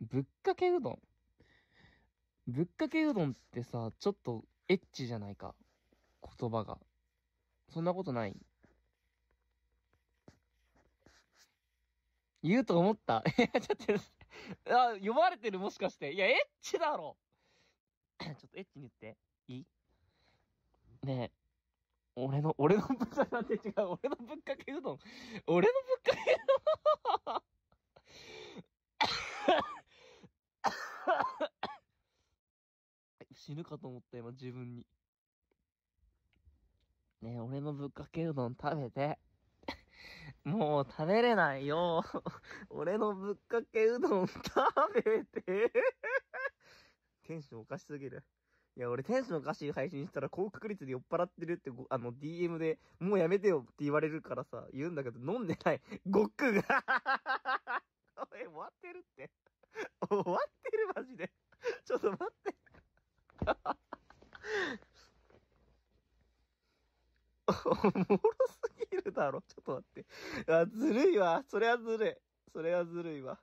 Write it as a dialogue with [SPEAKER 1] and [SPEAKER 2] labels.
[SPEAKER 1] ぶっかけうどんぶっかけうどんってさ、ちょっとエッチじゃないか。言葉が。そんなことない言うと思った。いや、ちょっと、あ、読まれてるもしかして。いや、エッチだろ ちょっとエッチに言って。いい？ねえ。俺の、俺のぶっかけ、なん。俺のぶっかけうどん。俺のぶっかけうどん。死ぬかと思った、今、自分に。ねえ、俺のぶっかけうどん食べて。もう食べれないよ。俺のぶっかけうどん食べて。テンションおかしすぎる。いや、俺テンションおかしい配信したら高確率で酔っ払ってるって、あの、DM で、もうやめてよって言われるからさ、言うんだけど、飲んでない。ゴックが。おい、終わってるって。終わってる、マジで。ちょっと待って。おもろすぎるだろ。ちょっと待って。あ、ずるいわ。それはずるい。それはずるいわ。